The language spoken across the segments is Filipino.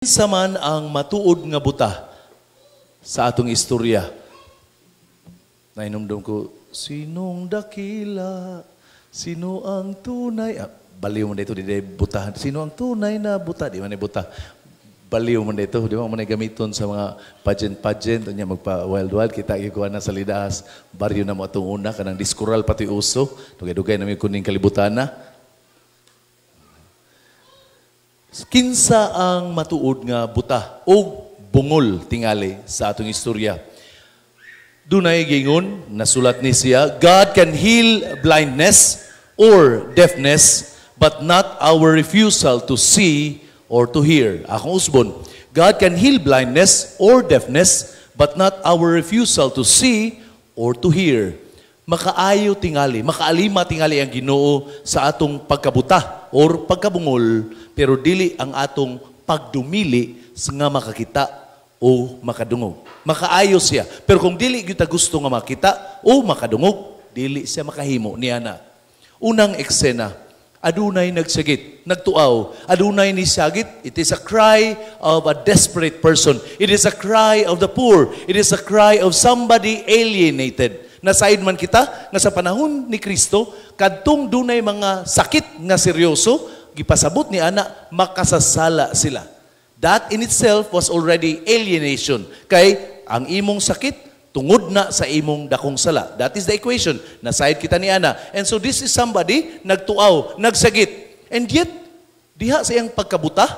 Sa man ang matuod nga buta sa atong istorya. Nainomdom ko, sinong dakila? Sino ang tunay? Ah, baliw mo dito, di buta. Sino ang tunay na buta? Di man buta. Baliw mo dito, di ba mo gamiton sa mga pageant-pageant, niya magpa wild-wild, kita ikuha na sa lidas, baryo na mo atong una, kanang diskural pati uso, dugay-dugay na may kuning kalibutan na. Kinsa ang matuod nga buta o bungol tingali sa atong istorya. Dunay gingon nasulat ni siya, God can heal blindness or deafness, but not our refusal to see or to hear. Akong usbon, God can heal blindness or deafness, but not our refusal to see or to hear. Makaayo tingali, makaalima tingali ang Ginoo sa atong pagkabuta or pagkabungol, pero dili ang atong pagdumili nga makakita o makadungog. Makaayo siya. Pero kung dili kita gusto nga makita o makadungog, dili siya makahimo niya na. Unang eksena, adunay nagsagit, nagtuaw, adunay ni sagit, it is a cry of a desperate person. It is a cry of the poor. It is a cry of somebody alienated. Nasaid man kita nga sa panahon ni Kristo, kadtong dunay mga sakit nga seryoso, gipasabot ni ana makasasala sila. That in itself was already alienation. Kay ang imong sakit tungod na sa imong dakong sala. That is the equation. Nasaid kita ni ana. And so this is somebody nagtuaw, nagsagit. And yet diha sa iyang pagkabuta,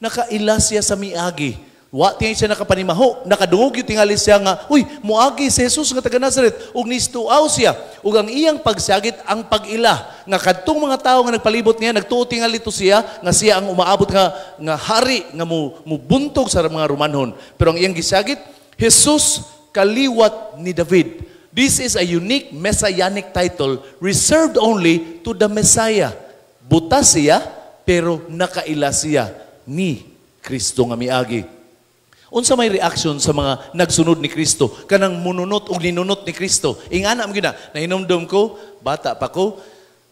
nakaila siya sa miagi Wa tingay siya nakapanimaho, nakadungog yung tingali siya nga, uy, muagi si Jesus nga taga Nazareth, ug nistuaw siya, ug ang iyang pagsagit ang pagila, nga kadtong mga tao nga nagpalibot niya, nagtuo tingali to siya, nga siya ang umaabot nga, nga hari, nga mu, mubuntog sa mga Romanhon. Pero ang iyang gisagit, Jesus kaliwat ni David. This is a unique messianic title reserved only to the Messiah. Buta siya, pero nakaila siya ni Kristo nga miagi. Unsa may reaction sa mga nagsunod ni Kristo kanang mununot ug ninunot ni Kristo. Ingana mo gina, nahinomdom ko, bata pa ko,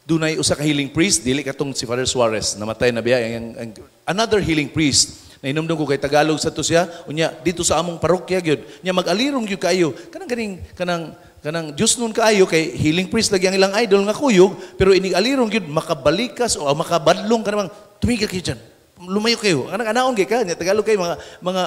dunay usa ka healing priest, dili katong si Father Suarez, namatay na biya ang, another healing priest. Nahinomdom ko kay Tagalog sa to siya, unya dito sa among parokya gyud. Nya mag-alirong gyud kayo. Kanang ganing kanang kanang Dios nun kaayo kay healing priest lagi ang ilang idol nga kuyog, pero inig alirong gyud makabalikas o makabadlong kanang tumigil kayo dyan. Lumayo kayo. Kanang anaon kay ka, nya Tagalog kay mga mga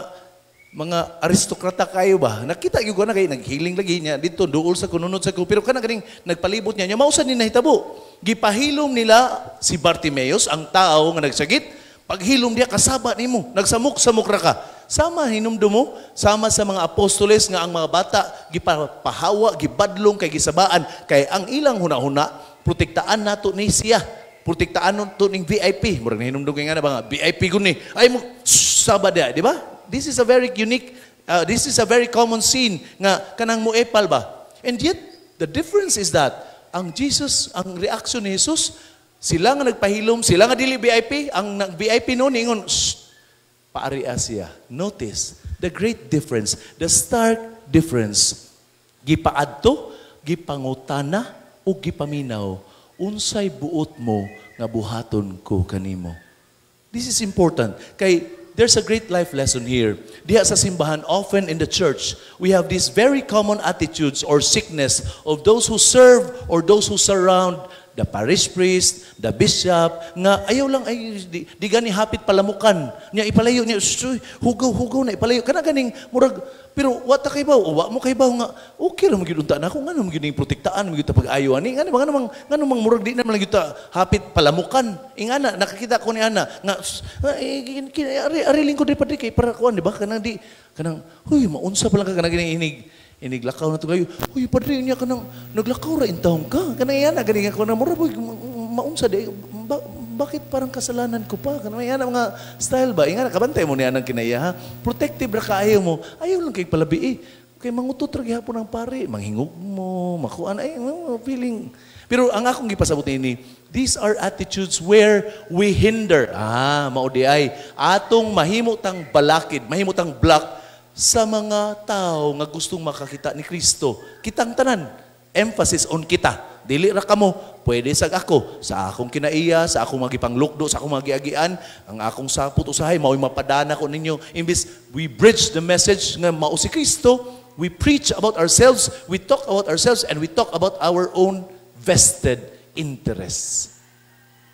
mga aristokrata kayo ba? Nakita ko na kay naghiling lagi niya dito duol sa kununod sa ko pero kana ganing nagpalibot niya nya mausan ni nahitabo. Gipahilom nila si Bartimeus ang tao nga nagsagit. Paghilom dia kasaba nimo, nagsamok-samok ra ka. Sama hinumdo mo, sama sa mga apostoles nga ang mga bata gipahawa, gibadlong kay gisabaan kay ang ilang hunahuna protektaan nato ni siya. Protektaan to ning VIP. Murag hinumdo kay nga na ba VIP guni. Ay mo sabada, di ba? this is a very unique, uh, this is a very common scene nga kanang muepal ba. And yet, the difference is that ang Jesus, ang reaction ni Jesus, sila nga nagpahilom, sila nga dili VIP, ang VIP noon ingon, paari siya. Notice the great difference, the stark difference. Gipaadto, gipangutana, o gipaminaw, unsay buot mo nga buhaton ko kanimo. This is important. Kay there's a great life lesson here. Diha sa simbahan, often in the church, we have these very common attitudes or sickness of those who serve or those who surround the parish priest, the bishop, nga ayaw lang ay di, di gani hapit palamukan. Nya ipalayo niya, hugaw hugaw na ipalayo. Kana ganing murag pero wata kay ba wa mo kay ba nga okay ra unta na ako ngano magyud ning protektaan magyud ta pag-ayo ani ngano ngano mang ngano mang murag di na man gyud hapit palamukan. Ingana nakakita ko ni ana nga ari ari lingkod di padri kay para kuan di ba kanang di kanang huy maunsa pa lang ka kanang inig iniglakaw na to kayo. Uy, padre niya kanang naglakaw ra intawon ka. Kanang yan na ganing ako na mura maunsa di ba, bakit parang kasalanan ko pa? Kanang yan mga style ba? Inga kabantay mo niya nang kinaya ha. Protective ra kaayo mo. Ayaw lang kay palabi eh. Kay mangutot ra gihapon ang pare, manghingog mo, makuan ay feeling pero ang akong gipasabot ini, these are attitudes where we hinder. Ah, mao di ay atong mahimutang balakid, mahimutang block sa mga tao nga gustong makakita ni Kristo. Kitang tanan, emphasis on kita. Dili ra kamo, pwede sag ako. Sa akong kinaiya, sa akong magipanglukdo, sa akong magiagian, ang akong sapot usahay, mao'y mapadana ko ninyo. Imbis we bridge the message nga mao si Kristo, we preach about ourselves, we talk about ourselves, and we talk about our own vested interests.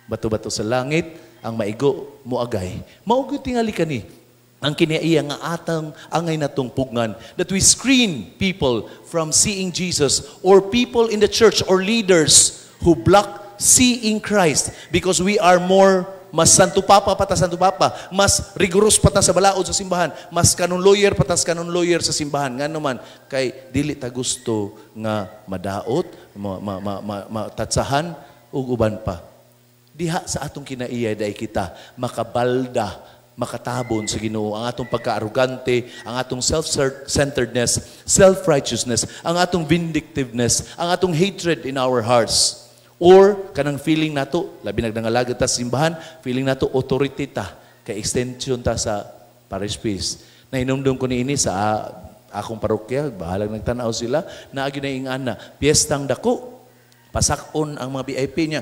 Bato-bato sa langit, ang maigo moagay. Maugo tingali kani ang kinaiya nga atang angay natong pugnan that we screen people from seeing Jesus or people in the church or leaders who block seeing Christ because we are more mas santo papa patas santo papa mas rigorous patas sa balaod sa simbahan mas kanon lawyer patas kanon lawyer sa simbahan. Nga naman kay dili ta gusto nga madaot ma, ma, ma, ma, matatsahan ug uban pa. Diha sa atong kinaiya dai kita makabalda makatabon sa Ginoo ang atong pagkaarugante, ang atong self-centeredness, self-righteousness, ang atong vindictiveness, ang atong hatred in our hearts. Or kanang feeling nato, labi nagdangalaga ta simbahan, feeling nato authority ta, kay extension ta sa parish priest. Nahinumdum ko ni ini sa uh, akong parokya, bahalag nagtanaw sila, naagi na ingana, piyestang dako, Pasakon ang mga VIP niya.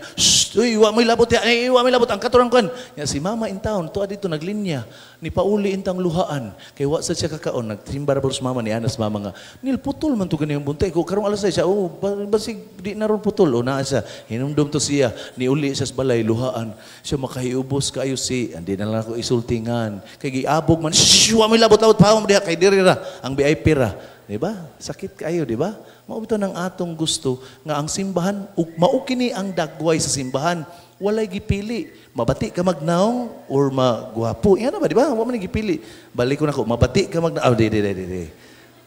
Uy, iwa mo ilabot ya. Ay, iwa mo ilabot. Ang katurang kuan. Ya, si mama in town, tuwa dito naglinya. Ni pauli intang luhaan. Kay wa sa siya kakaon. Nagtimbar sa mama ni Anas mama nga. Nil putol man to ganyan buntay ko. Karong alas siya. Oh, basig di na ron putol. O naa siya. Hinumdum to siya. Ni uli sa balay luhaan. Siya makahiubos kayo si. Hindi na lang ako isultingan. Kay giabog man. Shh, iwa mo ilabot lawot pa mo diha kay diri ra. Ang VIP ra. Di ba? Sakit kayo, di ba? Mao bitaw ng atong gusto nga ang simbahan mao kini ang dagway sa simbahan. Walay gipili. Mabati ka magnaong or magwapo. Yan ba, di ba? Wa man gipili. Balik ko na ko, mabati ka magnaong. Oh, di, di, di, di, di.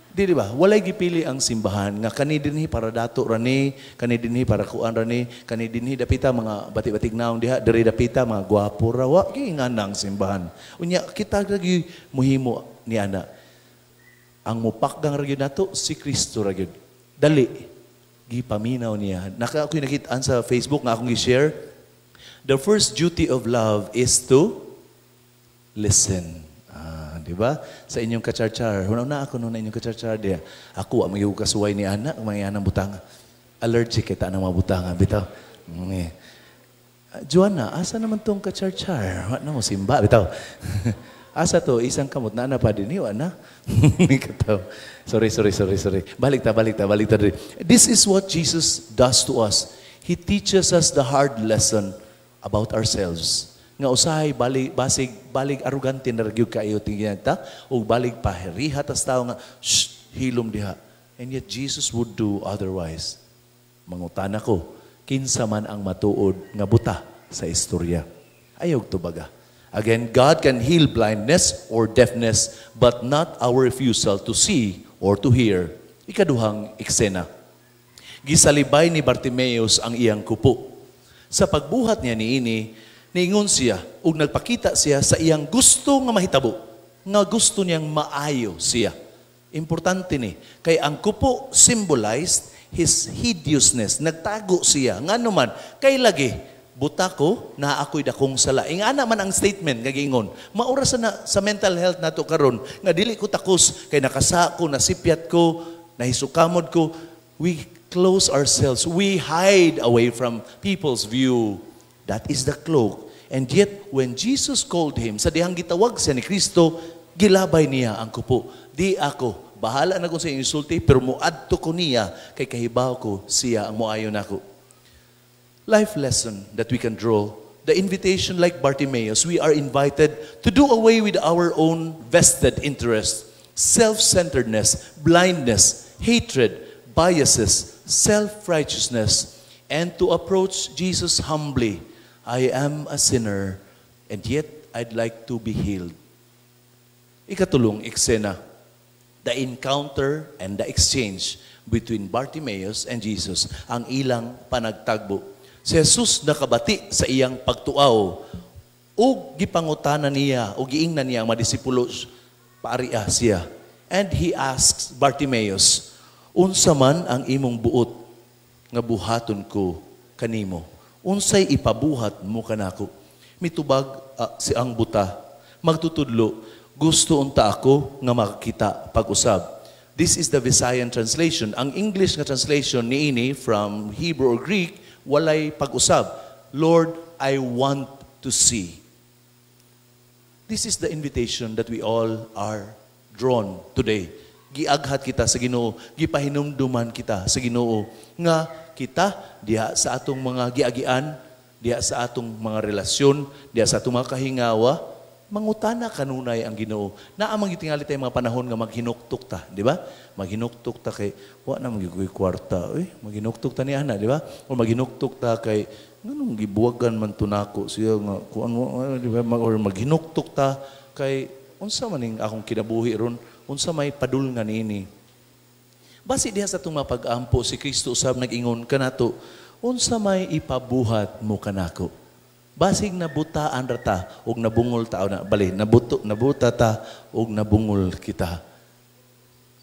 Di, di ba? Walay gipili ang simbahan nga kani dinhi para dato rani, kani dinhi para kuan rani, kani dinhi dapita mga bati-batig naong diha, diri dapita mga gwapo ra wa nga nang simbahan. Unya kita lagi muhimo ni ana. Ang mupakgang ra nato si Kristo ra Dali. Gipaminaw niya. Naka ako nakitaan sa Facebook nga akong i-share. The first duty of love is to listen. Ah, di ba? Sa inyong kacharchar. Hunaw na ako na inyong kacharchar dia. Ako, ang mga kasuway ni anak, mga anang butanga. Allergic kita ng mga butanga. Bitaw. Mm, eh. Uh, Joanna, asa naman tong kacharchar? Na mo, simba? Bitaw. Asa to, isang kamot na pa din iwa na. Kataw. sorry, sorry, sorry, sorry. Balik ta, balik ta, balik ta. This is what Jesus does to us. He teaches us the hard lesson about ourselves. Nga usahay, balik, basig, balik arugante na nagyog kayo tingin ta, o balik pahiriha tas tao nga, shh, hilom diha. And yet Jesus would do otherwise. Mangutan ako, kinsa man ang matuod nga buta sa istorya. Ayog to baga. Again, God can heal blindness or deafness, but not our refusal to see or to hear. Ikaduhang eksena. Gisalibay ni Bartimeus ang iyang kupo. Sa pagbuhat niya ni ini, niingon siya ug nagpakita siya sa iyang gusto nga mahitabo, nga gusto niyang maayo siya. Importante ni, kay ang kupo symbolized his hideousness. Nagtago siya. Nga naman, kay lagi, buta ko na ako'y dakong sala. Ing ana man ang statement nga gingon. Maura sa na, sa mental health nato karon nga dili ko takos kay nakasa ko, nasipyat ko, nahisukamod ko. We close ourselves. We hide away from people's view. That is the cloak. And yet, when Jesus called him, sa dihang gitawag siya ni Kristo, gilabay niya ang kupo. Di ako, bahala na ko sa insulti, pero muadto ko niya, kay kahibaw ko siya ang muayon ako life lesson that we can draw. The invitation, like Bartimaeus, we are invited to do away with our own vested interests, self centeredness, blindness, hatred, biases, self righteousness, and to approach Jesus humbly. I am a sinner, and yet I'd like to be healed. Ikatulong eksena, the encounter and the exchange between Bartimaeus and Jesus, ang ilang panagtagbo. Si Jesus nakabati sa iyang pagtuaw ug gipangutana niya ug giingnan niya ang madisipulos paariya siya. And he asks Bartimaeus, unsa man ang imong buot nga buhaton ko kanimo? Unsay ipabuhat mo kanako? Mitubag uh, si ang buta, magtutudlo, gusto unta ako nga makakita pag-usab. This is the Visayan translation. Ang English nga translation niini from Hebrew or Greek, walay pag-usab. Lord, I want to see. This is the invitation that we all are drawn today. Giaghat kita sa Ginoo, gipahinumduman kita sa Ginoo nga kita diha sa atong mga giagian, diha sa atong mga relasyon, diha sa atong mga kahingawa, mangutana kanunay ang Ginoo. Naa man gitingali tay mga panahon nga maghinuktok ta, di ba? Maghinuktok ta kay wa na magiguy kwarta, eh, maghinuktok ta ni ana, di ba? O maghinuktok ta kay nganong gibuwagan man tunako siya nga kuan mo, eh, di ba? Or maghinuktok ta kay unsa man ning akong kinabuhi ron, unsa may padulngan niini. Basi diha sa itong mapag-ampo, si Kristo usab nag-ingon kanato, unsa may ipabuhat mo kanako. Basig nabutaan ra ta og nabungol ta na bali nabuto nabuta ta og nabungol kita.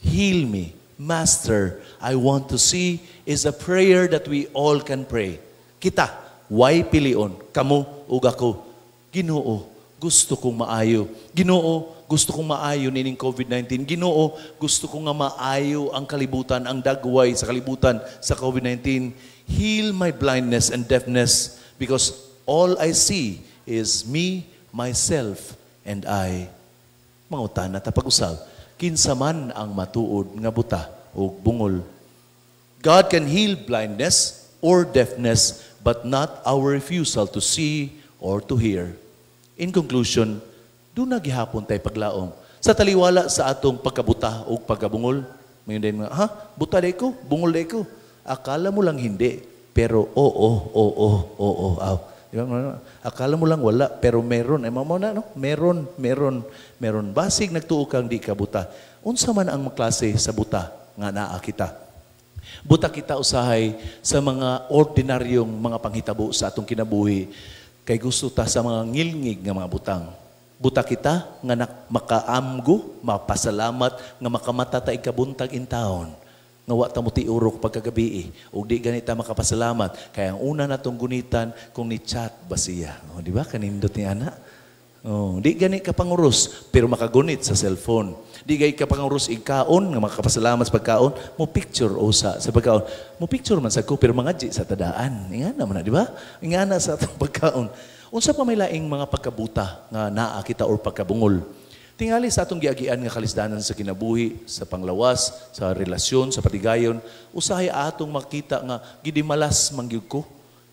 Heal me, Master. I want to see is a prayer that we all can pray. Kita, why pilion? Kamo ug ako. Ginoo, gusto kong maayo. Ginoo, gusto kong maayo nining COVID-19. Ginoo, gusto kong nga maayo ang kalibutan, ang dagway sa kalibutan sa COVID-19. Heal my blindness and deafness because all I see is me, myself, and I. Mangutan na tapag-usab. Kinsa man ang matuod nga buta o bungol. God can heal blindness or deafness, but not our refusal to see or to hear. In conclusion, doon na gihapon tayo paglaom. Sa taliwala sa atong pagkabuta o pagkabungol, may din nga, ha? Buta day ko, bungol day ko. Akala mo lang hindi, pero oo, oo, oo, aw. Di ba? Akala mo lang wala, pero meron. Eh, mamo na, no? Meron, meron, meron. Basig nagtuo kang di ka buta. Unsa man ang klase sa buta nga naa kita. Buta kita usahay sa mga ordinaryong mga panghitabo sa atong kinabuhi. Kay gusto ta sa mga ngilngig nga mga butang. Buta kita nga makaamgo, mapasalamat, nga makamata ta ikabuntag in taon. Nga wa ta mo tiurok pagkagabi eh. Ug di ganita makapasalamat. Kaya ang una natong gunitan kung ni chat ba siya. O, di ba? Kanindot ni ana. Oh, di gani ka panguros, pero makagunit sa cellphone. Di gay ka panguros ikaon, nga makapasalamat sa pagkaon, mo picture usa sa pagkaon. Mo picture man sa ko, pero mga di sa tadaan. Ingana man di ba? Ingana sa pagkaon. Unsa pa may laing mga pagkabuta nga naa kita or pagkabungol. Tingali sa atong giagian nga kalisdanan sa kinabuhi, sa panglawas, sa relasyon, sa patigayon, usahay atong makita nga gidimalas mangyud ko.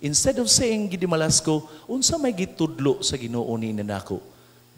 Instead of saying gidimalas ko, unsa may gitudlo sa Ginoo ni nako.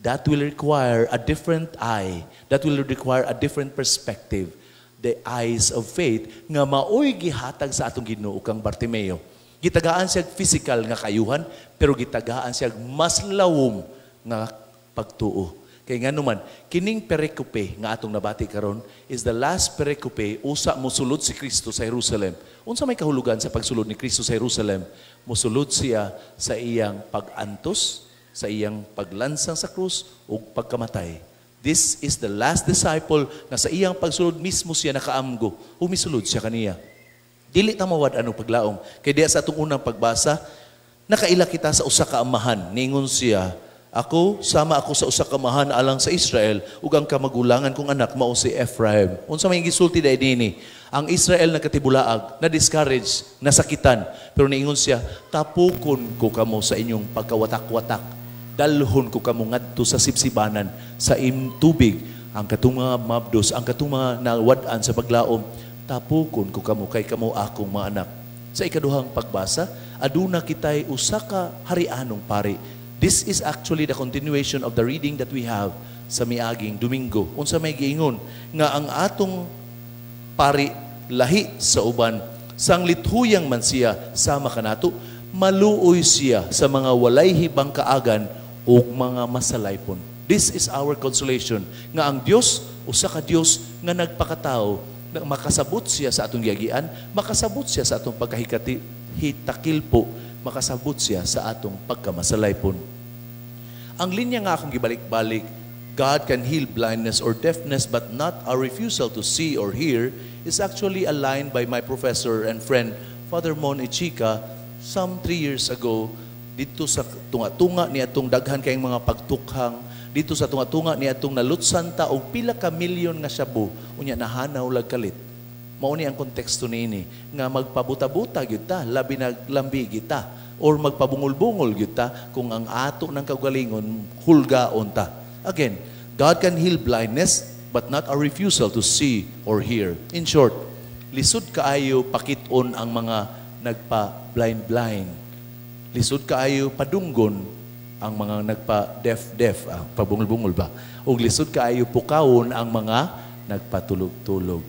That will require a different eye. That will require a different perspective. The eyes of faith nga maoy gihatag sa atong Ginoo kang Bartimeo. Gitagaan siya physical nga kayuhan, pero gitagaan siya mas lawom nga pagtuo. Kay nga naman, kining perikope nga atong nabati karon is the last perikope usa mosulod si Kristo sa Jerusalem. Unsa may kahulugan sa pagsulod ni Kristo sa Jerusalem? Mosulod siya sa iyang pag-antos, sa iyang paglansang sa krus ug pagkamatay. This is the last disciple na sa iyang pagsulod mismo siya nakaamgo. Umisulod siya kaniya. Dili ta mawad ano paglaom. Kay diya sa atong unang pagbasa, nakaila kita sa usa ka amahan. Ningon siya, ako, sama ako sa usa ka alang sa Israel, ug ang kamagulangan kong anak mao si Ephraim. Unsa may gisulti dai dinhi? Ang Israel nagkatibulaag, na discourage, nasakitan. Pero niingon siya, tapukon ko kamo sa inyong pagkawatak-watak. Dalhon ko kamo ngadto sa sipsibanan, sa im tubig, ang katong mga mabdos, ang katong mga nawad-an sa paglaom, tapukon ko kamo kay kamo akong mga anak. Sa ikaduhang pagbasa, aduna kitay usa ka harianong pari. This is actually the continuation of the reading that we have sa miaging Domingo. Unsa may giingon nga ang atong pari lahi sa uban sang lithuyang man siya sama kanato maluoy siya sa mga walay hibang kaagan ug mga masalaypon. This is our consolation nga ang Dios usa ka Dios nga nagpakatao na makasabot siya sa atong giagian, makasabot siya sa atong pagkahikati hitakilpo, makasabot siya sa atong pagkamasalaypon. Ang linya nga akong gibalik-balik, God can heal blindness or deafness but not our refusal to see or hear is actually aligned by my professor and friend Father Mon Ichika some three years ago dito sa tunga-tunga ni atong daghan kayong mga pagtukhang dito sa tunga-tunga ni atong nalutsan ta og pila ka milyon nga shabu unya nahanaw lag kalit. Mao ni ang konteksto niini nga magpabuta-buta gyud ta labi naglambi kita or magpabungol-bungol gyud ta kung ang ato ng kaugalingon hulgaon ta. Again, God can heal blindness but not a refusal to see or hear. In short, lisod kaayo pakiton ang mga nagpa-blind-blind. Lisod kaayo padunggon ang mga nagpa-deaf-deaf, ah, pabungol-bungol ba? O lisod kaayo pukawon ang mga nagpatulog-tulog.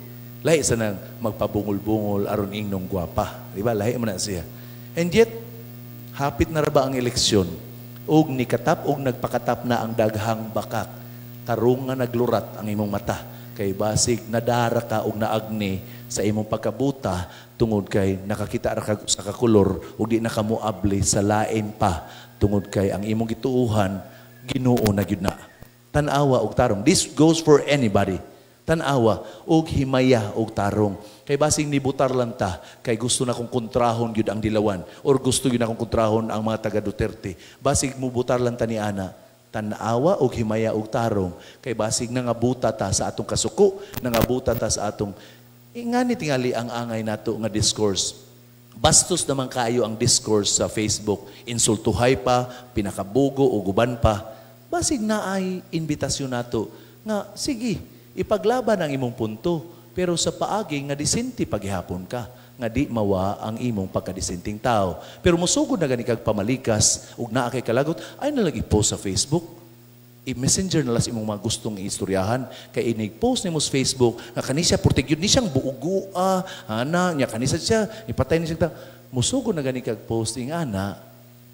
Lahi sa nang magpabungol-bungol aron ingnong gwapa. Di ba? Lahi man na siya. And yet, hapit na ra ba ang eleksyon? Og nikatap og nagpakatap na ang daghang bakak. Tarong nga naglurat ang imong mata. Kay basig nadara ka og naagni sa imong pagkabuta tungod kay nakakita ra ka sa kakulor ug di na ka moabli sa lain pa tungod kay ang imong gituuhan Ginoo na gyud na. Tan-awa og tarong. This goes for anybody. Tan-awa og himaya og tarong. Kay basing nibutar lang ta kay gusto na kong kontrahon gyud ang dilawan or gusto gyud na kong kontrahon ang mga taga Duterte. Basig mubutar lang ta ni ana tanawa og himaya og tarong kay basig nangabuta ta sa atong kasuko nangabuta ta sa atong ingani tingali ang angay nato nga discourse bastos naman kayo ang discourse sa Facebook insultuhay pa pinakabugo o guban pa basig na ay invitasyon nato nga sige ipaglaban ang imong punto pero sa paagi nga disente paghihapon ka nga di mawa ang imong pagkadisenting tao. Pero musugod na gani kag pamalikas ug naa kay kalagot ay nalagi post sa Facebook. I-messenger na las imong mga gustong istoryahan kay inig post nimo sa Facebook nga kani siya portigyud ni siyang buugua ana nya kani siya ipatay ni siya musugod na gani kag posting ana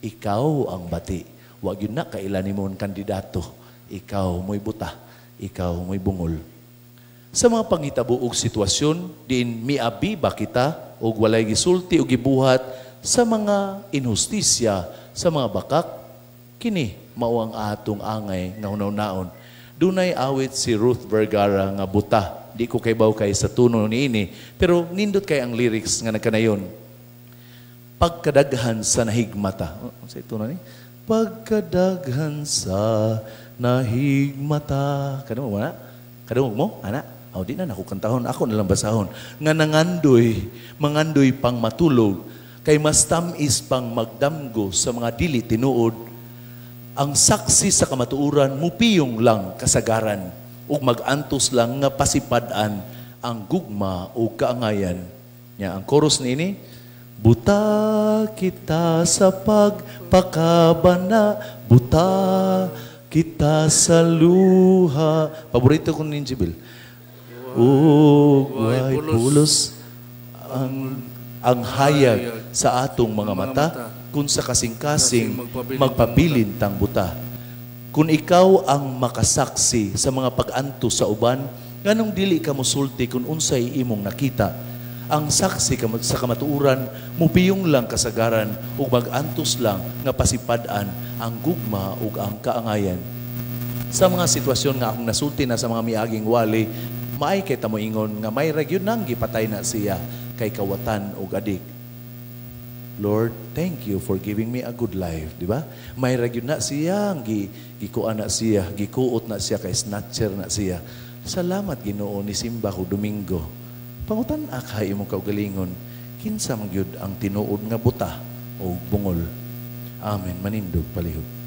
ikaw ang bati. Wa gyud na kailan nimo kandidato. Ikaw mo'y buta. Ikaw mo'y bungol sa mga panghitabo og sitwasyon diin miabi ba kita og walay gisulti o gibuhat sa mga inhustisya sa mga bakak? Kini mao ang atong angay nga hunaw-naon. Dunay awit si Ruth Vergara nga buta. Di ko kay baw kay sa tuno niini pero nindot kay ang lyrics nga nagkanayon pagkadaghan sa nahigmata. Oh, sa ito na ni? Pagkadaghan sa nahigmata. Kadamo mo na kadamo mo ana Oh, di na nakukantahon. Ako nalang basahon. Nga nangandoy, mangandoy pang matulog, kay mas tamis pang magdamgo sa mga dili tinuod, ang saksi sa kamatuuran, mupiyong lang kasagaran, ug magantos lang nga pasipadan ang gugma o kaangayan. Nya, ang chorus ni ini, Buta kita sa pagpakabana, buta kita sa luha. Paborito ko ni Jibil ug way pulos ang ang hayag sa atong mga mata kung sa kasing-kasing magpabilin tang buta. Kung ikaw ang makasaksi sa mga pag-anto sa uban, ganong dili ka musulti kung unsay imong nakita. Ang saksi sa kamatuuran, mupiyong lang kasagaran ug mag-antos lang nga pasipadan ang gugma ug ang kaangayan. Sa mga sitwasyon nga akong nasulti na sa mga miaging wali, maay kay tamo ingon nga may regyon nang gipatay na siya kay kawatan o adik. Lord, thank you for giving me a good life, di ba? May regyon na siya, gi, gikuan na siya, gikuot na siya, kay snatcher na siya. Salamat Ginoo ni Simba ko Domingo. Pangutan akay mo kaugalingon, kinsa magyud ang tinuod nga buta o bungol. Amen. Manindog palihog.